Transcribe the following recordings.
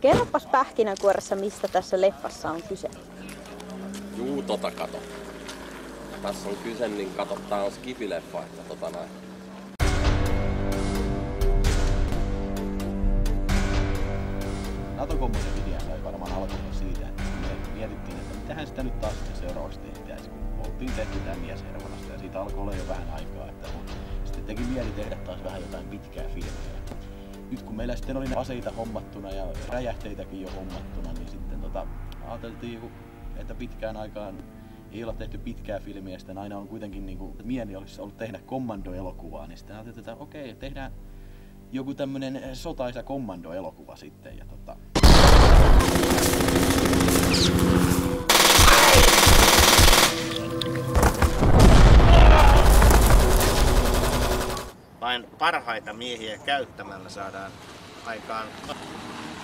Kerropas pähkinänkuoressa, mistä tässä leffassa on kyse. Juu, tota kato. Tässä on kyse, niin kato, tää on skifileffa, että tota näin. NATO-kommonen idea sai varmaan alkunsa siitä, että me mietittiin, että mitähän sitä nyt taas sitten seuraavaksi tehtäisiin, kun oltiin tehty tämä mieshervonasta ja siitä alkoi olla jo vähän aikaa, että sitten teki mieli tehdä taas vähän jotain pitkää filmiä. Nyt kun meillä sitten oli ne aseita hommattuna ja räjähteitäkin jo hommattuna, niin sitten tota, ajateltiin, että pitkään aikaan ei olla tehty pitkää filmiä, sitten aina on kuitenkin niin kuin, mieli olisi ollut tehdä kommando-elokuvaa, niin sitten ajateltiin, että okei, tehdään joku tämmönen sotaisa kommando-elokuva sitten. Ja tota... parhaita miehiä käyttämällä saadaan aikaan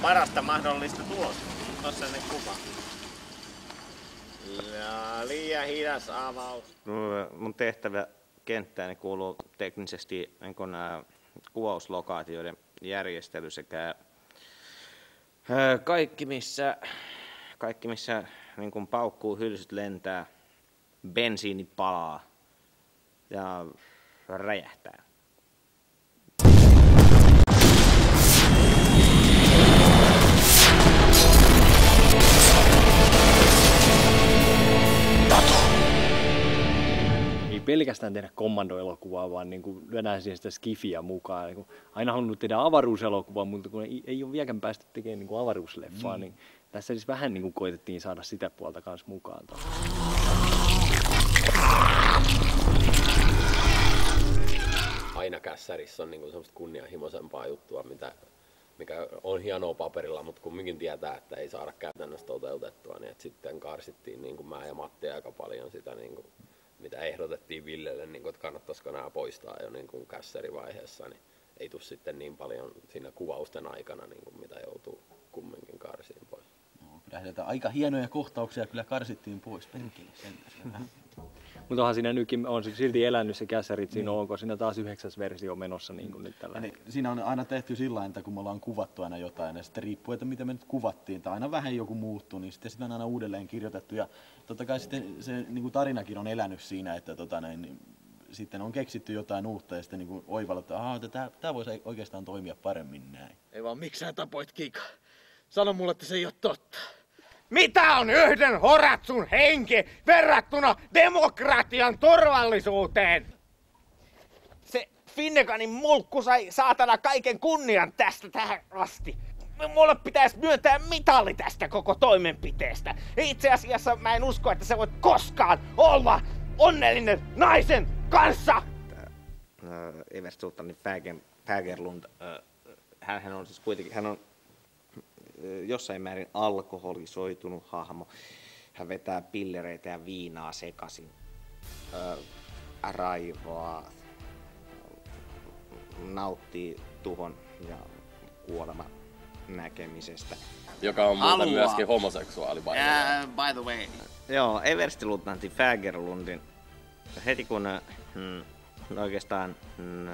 parasta mahdollista tulosta. Tuossa ne kuva. Ja liian hidas avaus. Mun tehtävä kenttääni kuuluu teknisesti niin kuvauslokaatioiden järjestely sekä kaikki missä, kaikki missä niin kun paukkuu, hylsyt lentää, bensiini palaa ja räjähtää. Pelkästään tehdä kommandoelokuvaa, vaan niin kuin lyödään siihen sitä skifiä mukaan. Niin kuin aina halunnut tehdä avaruuselokuvaa, mutta kun ei, ei ole vieläkään päästy tekemään niin kuin avaruusleffaa, mm. niin tässä siis vähän niin kuin koitettiin saada sitä puolta kanssa mukaan. Aina kässärissä on niinku semmoista kunnianhimoisempaa juttua, mitä, mikä on hienoa paperilla, mutta kumminkin tietää, että ei saada käytännössä toteutettua, niin että sitten karsittiin niin kuin mä ja Matti aika paljon sitä niin kuin mitä ehdotettiin Villelle, niin kuin, että kannattaisiko nämä poistaa jo niin kuin kässärivaiheessa, niin ei tule sitten niin paljon siinä kuvausten aikana, niin kuin mitä joutuu kumminkin karsiin pois. No, kyllä aika hienoja kohtauksia kyllä karsittiin pois, perkele sen. Mutta onhan siinä nytkin, on silti elänyt se kässärit, siinä niin. onko siinä taas yhdeksäs versio menossa niin kuin nyt tällä niin, Siinä on aina tehty sillä että kun me ollaan kuvattu aina jotain, ja sitten riippuu, että mitä me nyt kuvattiin, tai aina vähän joku muuttuu, niin sitten sitä on aina uudelleen kirjoitettu, ja totta kai sitten se niin kuin tarinakin on elänyt siinä, että tota, näin, niin sitten on keksitty jotain uutta ja sitten niin oivallettu, että tämä voisi oikeastaan toimia paremmin näin. Ei vaan miksi sä tapoit Kika? Sano mulle, että se ei ole totta. Mitä on yhden horatsun henki verrattuna demokratian turvallisuuteen? Se Finneganin mulkku sai saatana kaiken kunnian tästä tähän asti. Mulle pitäisi myöntää mitalli tästä koko toimenpiteestä. Itse asiassa mä en usko, että sä voit koskaan olla onnellinen naisen kanssa. Evert Sultanin Fägerlund, hän on siis kuitenkin, hän on jossain määrin alkoholisoitunut hahmo. Hän vetää pillereitä ja viinaa sekaisin. raivoa, nauttii tuhon ja kuoleman näkemisestä. Joka on muuten myöskin homoseksuaali, by, uh, by the way. Joo, Everstiluutnantti Fägerlundin. Heti kun mm, oikeastaan mm,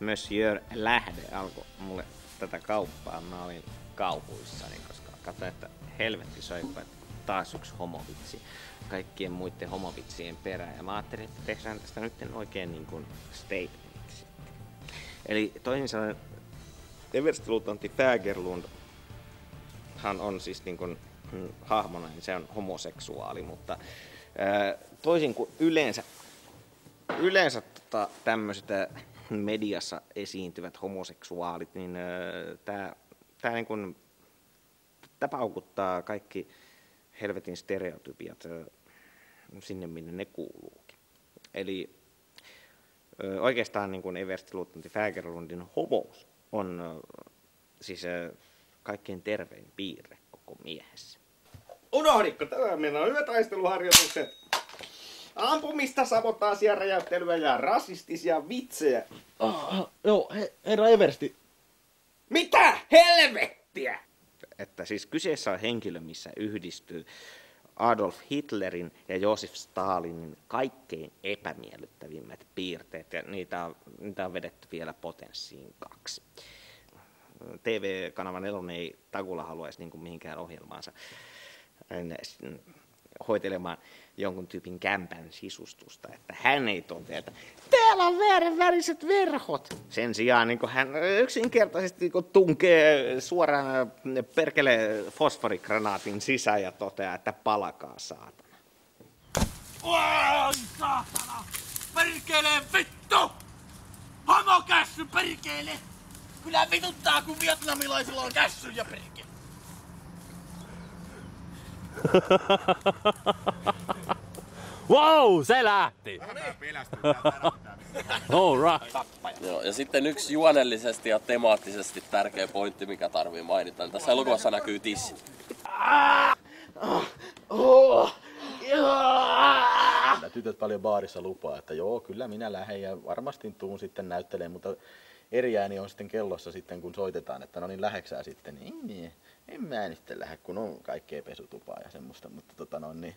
Monsieur Lähde alkoi mulle tätä kauppaa, mä olin kauhuissani, koska katsoin, että helvetti soipa taas yksi homovitsi kaikkien muiden homovitsien perään. Ja mä ajattelin, että tehdään tästä nyt oikein niin kuin statementiksi. Eli toisin sanoen Everstiluutantti Fägerlund hän on siis niin kuin, mm, hahmona, niin se on homoseksuaali, mutta ää, toisin kuin yleensä, yleensä tota, tämmöiset mediassa esiintyvät homoseksuaalit, niin tämä tämä niin kuin, tämä paukuttaa kaikki helvetin stereotypiat sinne, minne ne kuuluukin. Eli oikeastaan niin kuin Eversti Luuttanti Fägerlundin homous on siis kaikkein tervein piirre koko miehessä. Unohditko? Tämä meillä on yötaisteluharjoitukset. Ampumista, sabotaasia, räjäyttelyä ja rasistisia vitsejä. Oh, joo, he, herra Eversti, mitä helvettiä? Että siis kyseessä on henkilö, missä yhdistyy Adolf Hitlerin ja Josef Stalinin kaikkein epämiellyttävimmät piirteet, ja niitä on, niitä on vedetty vielä potenssiin kaksi. TV-kanavan nelonen ei Takula haluaisi niin mihinkään ohjelmaansa hoitelemaan jonkun tyypin kämpän sisustusta, että hän ei totea, että täällä on väärän väriset verhot. Sen sijaan niin hän yksinkertaisesti niin tunkee suoraan perkele fosforigranaatin sisään ja toteaa, että palakaa saatana. Oi saatana! Perkele vittu! Homo kässy perkele! Kyllä vituttaa kun vietnamilaisilla on kässyjä perkele! Wow, se lähti! All right. Joo, ja sitten yksi juonellisesti ja temaattisesti tärkeä pointti, mikä tarvii mainita. niin Tässä elokuvassa näkyy tissi. Kyllä tytöt paljon baarissa lupaa, että joo, kyllä minä lähden ja varmasti tuun sitten näyttelemään, mutta eri ääni on sitten kellossa sitten, kun soitetaan, että no niin läheksää sitten, niin, niin en mä nyt lähde, kun on kaikkea pesutupaa ja semmoista, mutta tota noin niin.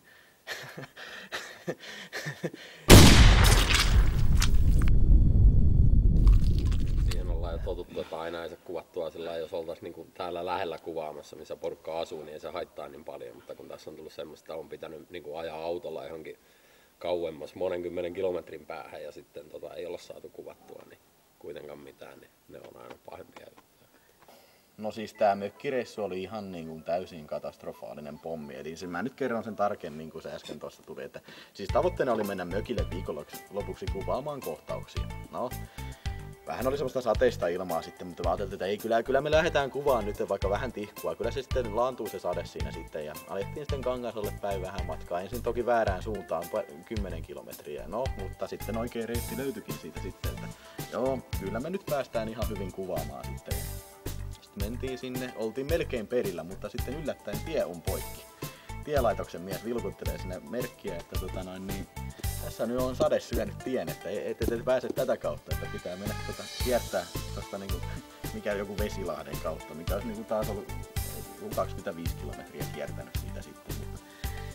Siihen ollaan jo totuttu, että aina ei se kuvattua sillä jos oltaisiin niin kuin täällä lähellä kuvaamassa, missä porukka asuu, niin ei se haittaa niin paljon. Mutta kun tässä on tullut semmoista, on pitänyt niin kuin ajaa autolla johonkin kauemmas, monen kymmenen kilometrin päähän ja sitten tota, ei olla saatu kuvattua, niin kuitenkaan mitään, niin ne on aina pahempia juttuja. No siis tämä mökkireissu oli ihan niin kuin täysin katastrofaalinen pommi. Eli se, mä nyt kerron sen tarkemmin, kun se äsken tuossa tuli. Että, siis tavoitteena oli mennä mökille viikonlopuksi kuvaamaan kohtauksia. No, vähän oli semmoista sateista ilmaa sitten, mutta mä ajattelin, että ei, kyllä, kyllä me lähdetään kuvaan nyt vaikka vähän tihkua. Kyllä se sitten laantuu se sade siinä sitten ja alettiin sitten Kangasolle päin vähän matkaa. Ensin toki väärään suuntaan, pa- 10 kilometriä. No, mutta sitten oikein reitti löytyikin siitä sitten, että joo, kyllä me nyt päästään ihan hyvin kuvaamaan sitten. Mentiin sinne, oltiin melkein perillä, mutta sitten yllättäen tie on poikki. Tielaitoksen mies vilkuttelee sinne merkkiä, että tota noin, niin, tässä nyt on sade syönyt tien, että ette te pääse tätä kautta, että pitää mennä tota, kiertää tosta niinku, mikä joku vesilahden kautta, mikä olisi niinku taas ollut joku 25 kilometriä kiertänyt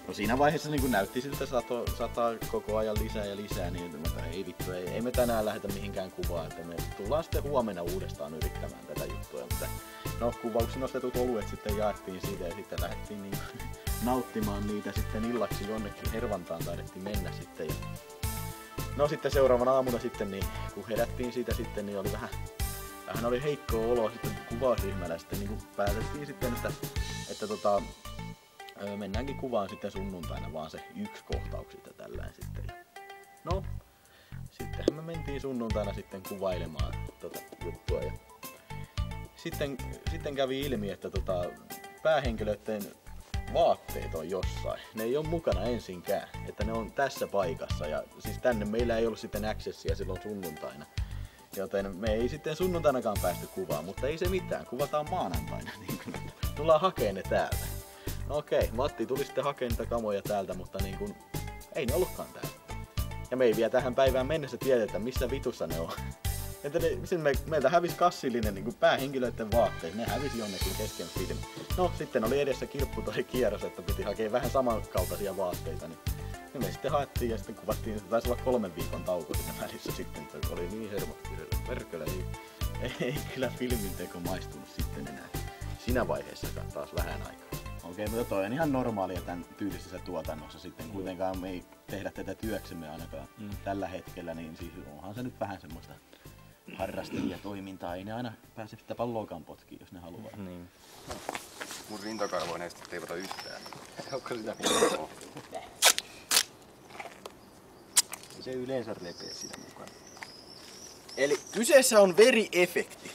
No siinä vaiheessa niin näytti siltä sato, sataa koko ajan lisää ja lisää, niin mutta ei vittu, ei, ei me tänään lähdetä mihinkään kuvaan, että me tullaan sitten huomenna uudestaan yrittämään tätä juttua. Mutta no kuvauksen nostetut oluet sitten jaettiin siitä ja sitten lähdettiin niin nauttimaan niitä sitten illaksi jonnekin Hervantaan taidettiin mennä sitten. Ja no sitten seuraavana aamuna sitten, niin kun herättiin siitä sitten, niin oli vähän, vähän oli heikko olo sitten kuvausryhmällä sitten niin päätettiin sitten, että, että tota, Öö, mennäänkin kuvaan sitten sunnuntaina vaan se yksi kohtaus sitten tällään sitten. No, sittenhän me mentiin sunnuntaina sitten kuvailemaan tota juttua ja sitten, sitten kävi ilmi, että tota, päähenkilöiden vaatteet on jossain. Ne ei ole mukana ensinkään, että ne on tässä paikassa ja siis tänne meillä ei ollut sitten accessia silloin sunnuntaina. Joten me ei sitten sunnuntainakaan päästy kuvaan, mutta ei se mitään, kuvataan maanantaina. Niin että tullaan hakemaan ne täältä. No okei, Matti tuli sitten hakemaan niitä kamoja täältä, mutta niin kuin, ei ne ollutkaan täällä. Ja me ei vielä tähän päivään mennessä tiedetä, missä vitussa ne on. Että ne, sen me, meiltä hävisi kassillinen niin kuin päähenkilöiden vaatteet, ne hävisi jonnekin kesken film. No sitten oli edessä kirpputori kierros, että piti hakea vähän samankaltaisia vaatteita, niin, niin me sitten haettiin ja sitten kuvattiin, että taisi olla kolmen viikon tauko siinä välissä sitten, että oli niin hermosti, perkele, ei, ei kyllä filmin teko maistunut sitten enää siinä vaiheessa taas vähän aikaa. Okei, mutta toi on ihan normaalia tämän tyylisessä tuotannossa sitten. Kuitenkaan me ei tehdä tätä työksemme ainakaan mm. tällä hetkellä, niin siis onhan se nyt vähän semmoista harrastelijatoimintaa. Ei ne aina pääse sitä palloakaan potkiin, jos ne haluaa. Niin. Mun rintakarvoin ei sitten teipata yhtään. Onko sitä? Se yleensä repee siinä mukana. Eli kyseessä on veriefekti.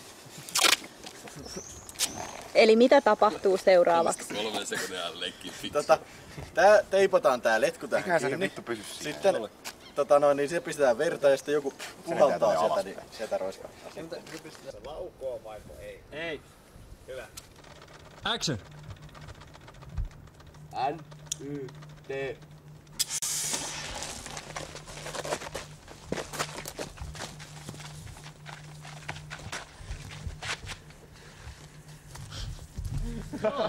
Eli mitä tapahtuu seuraavaksi? Kolmen sekunnin ajan leikkiin Tota, tää teipataan tää letku tähän Eiköhän se kiinni. nyt pysy siinä. Sitten tota noin, niin se pistetään verta ja sitten joku puhaltaa sieltä, niin sieltä roiskahtaa. Sitten. Action! N, Y, T.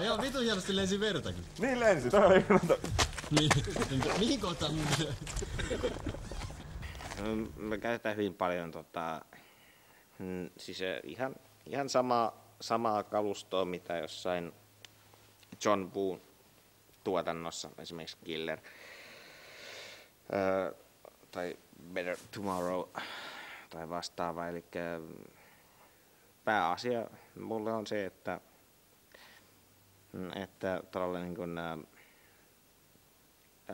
Joo, vitun hienosti lensi vertakin. Niin lensi, toi oli Niin, mihin kohtaan mun Mm, Me käytetään hyvin paljon tota, mm, siis eh, ihan, ihan sama samaa kalustoa, mitä jossain John Woo tuotannossa, esimerkiksi Killer öö, tai Better Tomorrow tai vastaava. Eli pääasia mulle on se, että, että tällainen niin kuin, ää,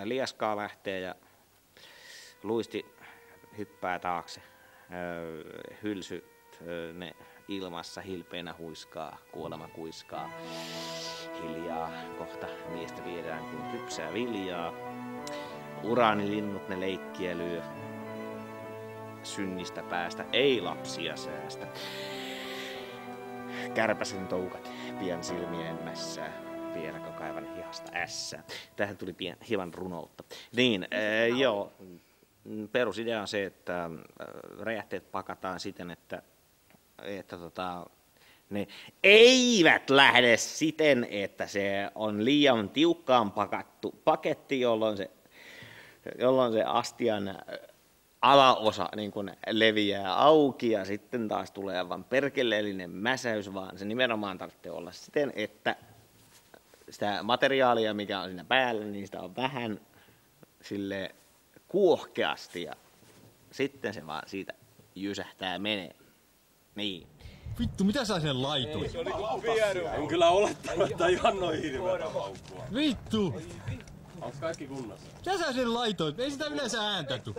liaskaa lähtee ja luisti hyppää taakse. Öö, hylsyt öö, ne ilmassa hilpeinä huiskaa, kuolema kuiskaa. Hiljaa kohta miestä viedään kuin kypsää viljaa. Uraanilinnut ne leikkiä lyö. Synnistä päästä ei lapsia säästä. Kärpäsen toukat pian silmien mässää. Vieläkö kaivan hihasta ässää. Tähän tuli pien, hieman runoutta. Niin, äh, joo. Perusidea on se, että äh, räjähteet pakataan siten, että, että tota, ne eivät lähde siten, että se on liian tiukkaan pakattu paketti, jolloin se, jolloin se astian alaosa niin kun leviää auki ja sitten taas tulee vain perkeleellinen mäsäys, vaan se nimenomaan tarvitsee olla siten, että sitä materiaalia, mikä on siinä päällä, niin sitä on vähän sille kuohkeasti ja sitten se vaan siitä jysähtää menee. Niin. Vittu, mitä sä sen laitoit? En kyllä olettanut, että ihan noin hirveätä paukkua. Vittu! Onko kaikki kunnossa? Mitä sä sen laitoit? Ei sitä yleensä ääntä tuu.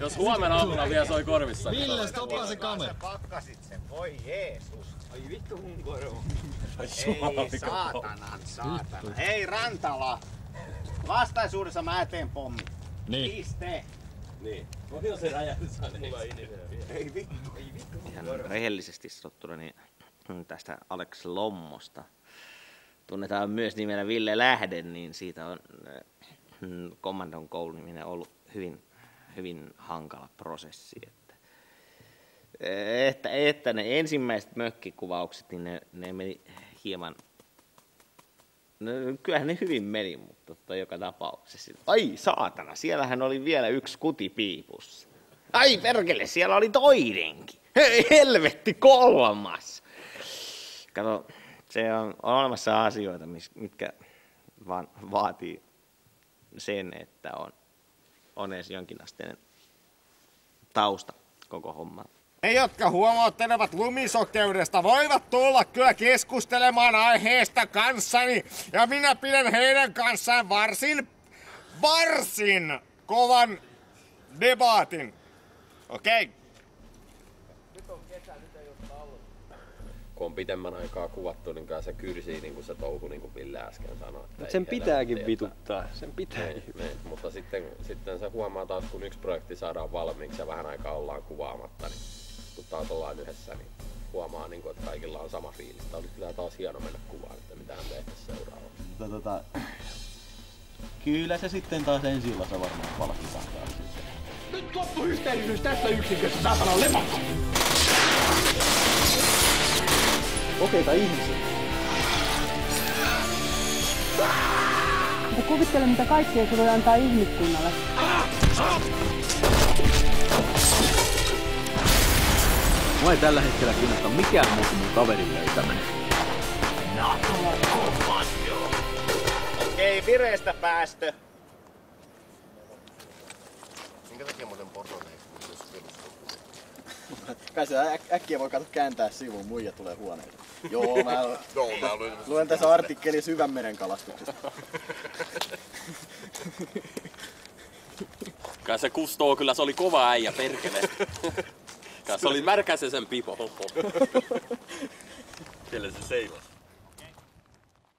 Jos huomenna aamuna vielä soi korvissa, niin Ville, stoppaa se kamera. Pakkasit sen, voi Jeesus. Ai vittu mun korva. Ei saatanan saatana. Hei Rantala. Vastaisuudessa mä teen pommi. Niin. Piste. Niin. Paljon se räjähdys on? Ei vittu. Ihan rehellisesti sanottuna niin tästä Alex Lommosta tunnetaan myös nimellä Ville Lähde, niin siitä on mm, Commandon kouluniminen ollut hyvin, hyvin hankala prosessi. Että, että, että ne ensimmäiset mökkikuvaukset, niin ne, ne meni hieman, no, kyllähän ne hyvin meni, mutta tota, joka tapauksessa. Ai saatana, siellähän oli vielä yksi kuti piipussa. Ai perkele, siellä oli toinenkin. Hei, helvetti, kolmas. Kato, se on, on olemassa asioita, mitkä vaan vaatii sen, että on, on edes jonkinasteinen tausta koko homma. Ne, jotka huomauttelevat lumisokeudesta, voivat tulla kyllä keskustelemaan aiheesta kanssani. Ja minä pidän heidän kanssaan varsin, varsin kovan debaatin. Okei? Okay. Kun on pitemmän aikaa kuvattu, niin kyllä se kyrsii niin kuin se touhu, niin kuin Ville äsken sanoi. Että sen pitääkin että- vituttaa. Sen pitääkin. Niin, niin, mutta sitten, sitten se huomaa taas, kun yksi projekti saadaan valmiiksi ja vähän aikaa ollaan kuvaamatta, niin kun taas ollaan yhdessä, niin huomaa, niin kuin, että kaikilla on sama fiilis. Tämä olisi kyllä taas hieno mennä kuvaan, että mitähän tehtäisiin seuraavaksi. Mutta tota, kyllä se sitten taas ensi illassa varmaan palkitaan taas sitten. Nyt loppu hysteerisyys tässä yksikössä, saatana lepakko! Kokeita ihmisiä. Mutta kuvittele, mitä kaikkea se voi antaa ihmiskunnalle. Mua ei tällä hetkellä kiinnosta mikään muu kuin mun kaverin löytäminen. Okei, vireestä päästö. Minkä takia muuten pornoille ei Kai se äk- äkkiä voi kato kääntää sivuun, muija tulee huoneelle. Joo, mä, Joo, mä luin. luen tässä artikkeli syvänmeren kalastuksesta. Kyllä se kustoo, kyllä se oli kova äijä, perkele. Kyllä se oli märkäse sen pipo. Siellä se seilasi.